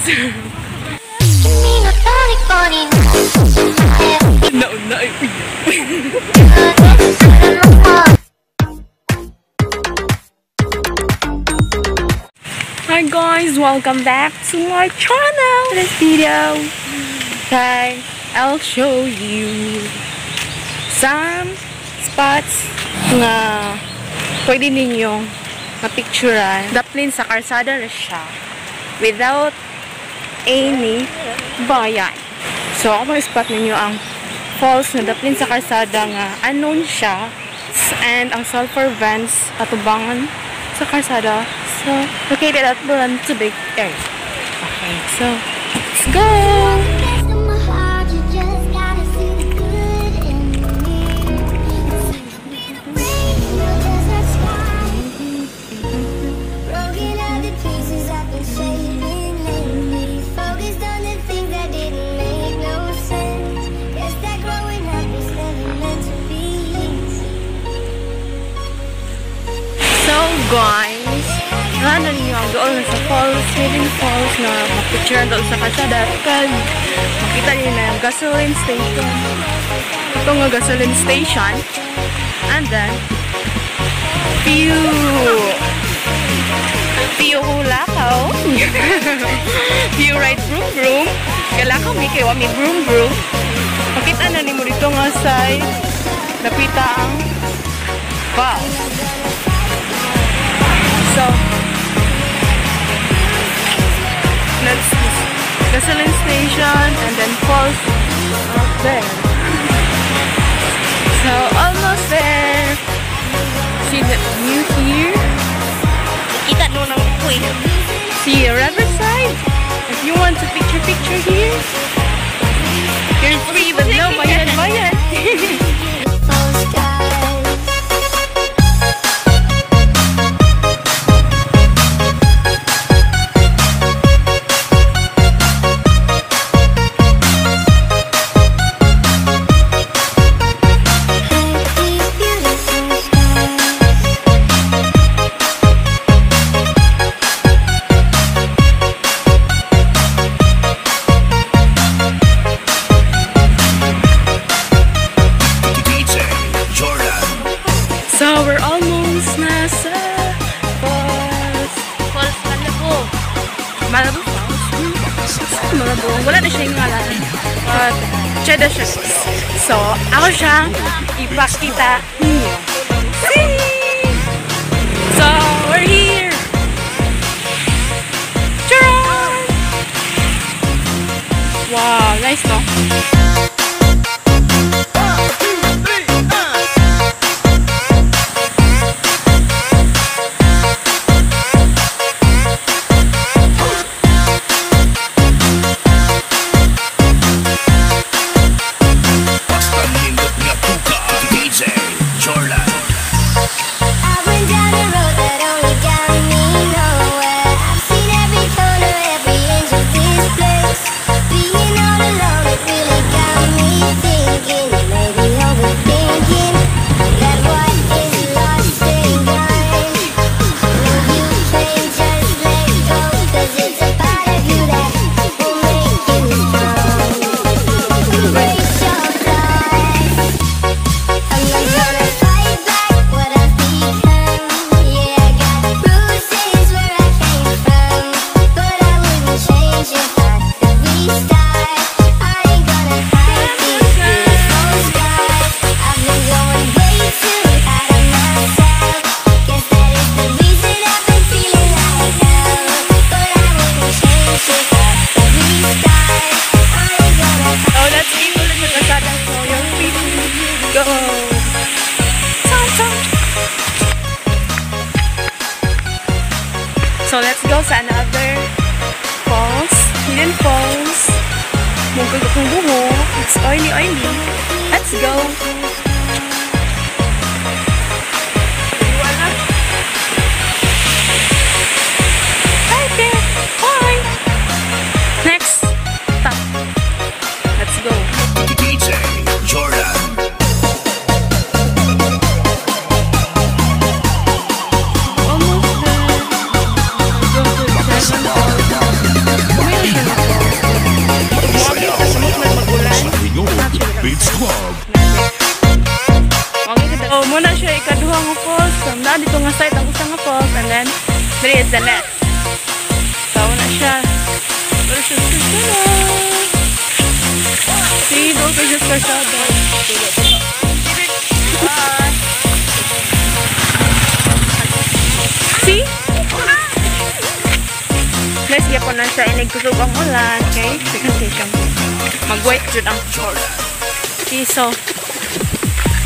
Nauna ay Hi guys, welcome back to my channel. This video, okay, I'll show you some spots nga pwede ninyong mapicturean. Daplin sa karsada na without any bayan. So, ako may spot ninyo ang falls na daplin sa karsada nga unknown siya and ang sulfur vents atubangan sa karsada. So, located at Buran Tubig area. Okay, so, let's go! Doon sa falls, hidden falls na mapicture doon sa kalsada kag makita niyo na yung gasoline station. Ito nga gasoline station. And then, view. View hulakaw. view ride broom broom. Kalakaw mi kayo mi broom broom. Makita na ni mo dito nga side. Napita ang falls. So, let's gasoline station and then falls up there. So, almost there. See the view here? Kita no ng kuy. See a riverside? If you want to picture picture here, you're free but no siya. So, ako siyang ipakita ninyo. See! So, we're here! Charan! Wow, nice no? So, let's go sa another falls. Hidden falls. Mungkag akong buho. It's oily, oily. Let's go! Right there. Bye! The next. So, na siya. Pero siya siya See, ka siya sa kasada. See? Guys, yapon na siya. Inigkusog ang ulan. Okay? Station. Mag-wait jud ang Jordan Okay, so,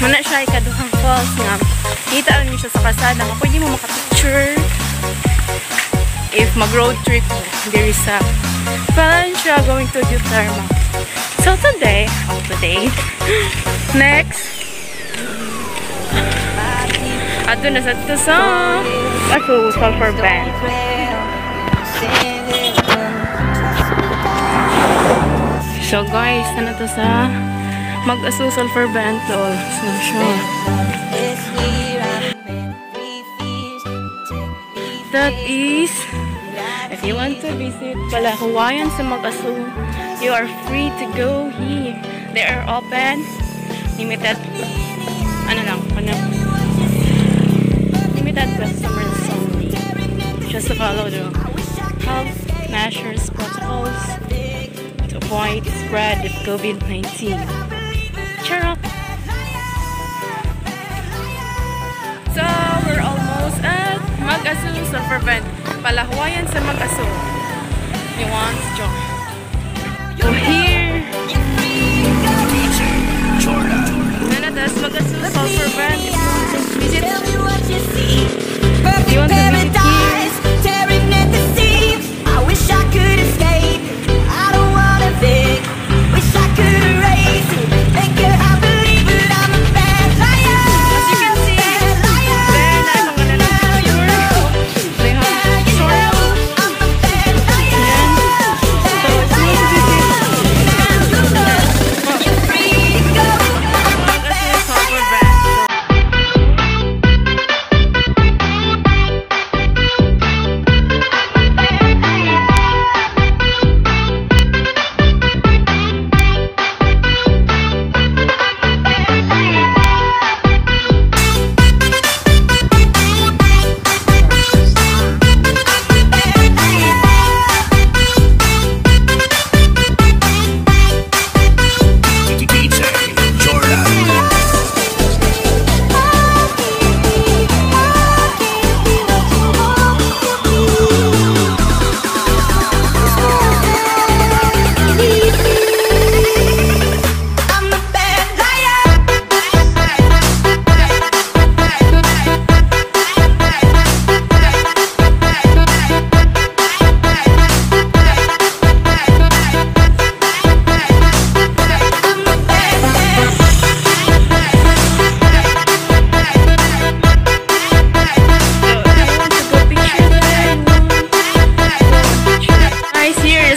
muna siya ikaduhang falls nga. Kita niyo siya sa kasada nga pwede mo makapicture if mag-road trip. There is a Valencia going to Duterma. So today, oh today, next, ato na sa ito sa Aso Sulfur Band. So guys, ano to sa mag-aso Sulfur Band tol. So sure. That is, if you want to visit Palahuwayan sa Mag-Aso, you are free to go here. They are open, limited, ano lang, ano, limited customers only. Just to follow the health measures protocols to avoid spread of COVID-19. Charot! So, we're almost at Mag-Aso Sulfur Vent. Palahuwayan sa Mag-Aso. You want to join? So here, Nanadas Mag-Aso Sulfur Vent. You want to visit, you want to visit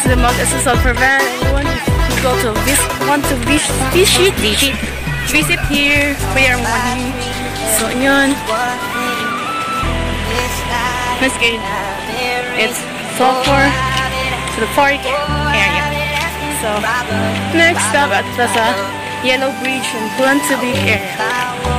the Mag-Aso Sulfur Vent. Anyone who go to vis want to vis visit, visit, visit here, pay our money. So, yun. Let's get It's sulfur to the park area. So, next stop at the Yellow Bridge in Planty Beach area.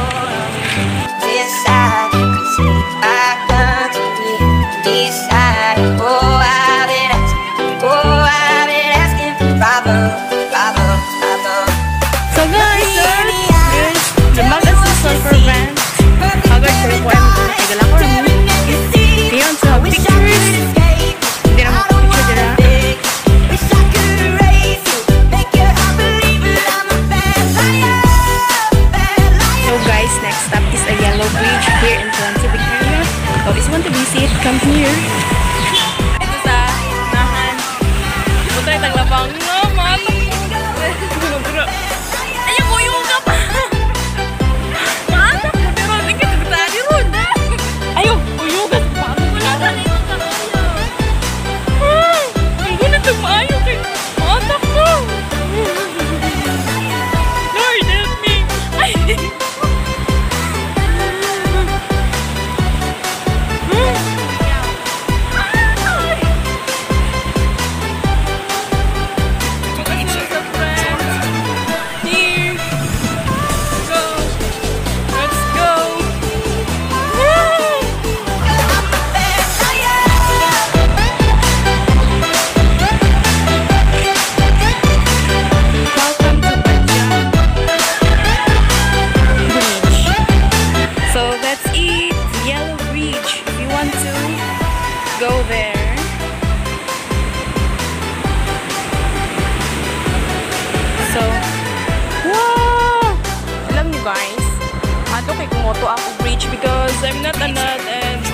moto ako bridge because I'm not anad and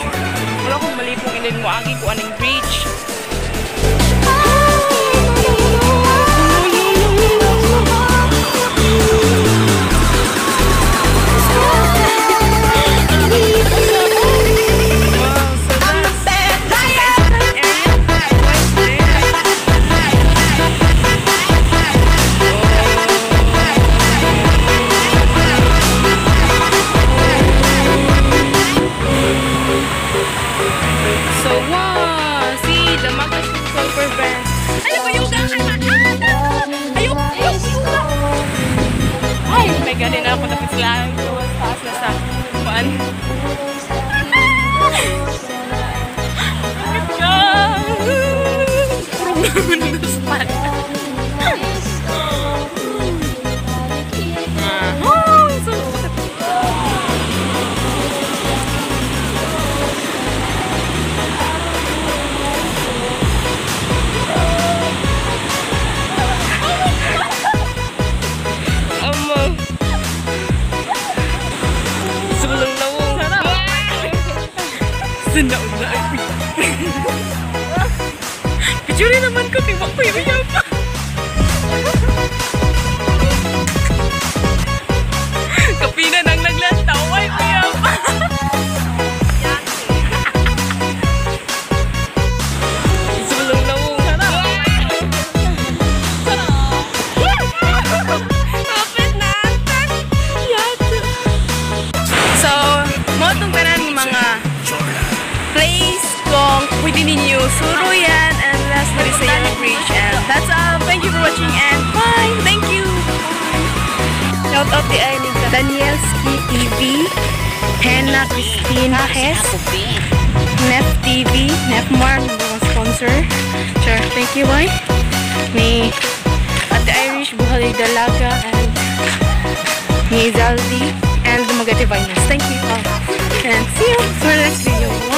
wala akong mali kung inin mo agi ko aning bridge. Ay, may galing na ako tapos lang. Tuwas na sa kuan. Bakit ka? Puro naman na sa pala. Tibak Shout out di ay Danielski TV, Henna Christine Hes, Nef TV, Nef Mark, mga sponsor. Sure, thank you, bye! Ni Ate Irish, Buhalig Dalaga, and ni Zaldi, and Magati Viners. Thank you all. And see you for the next video.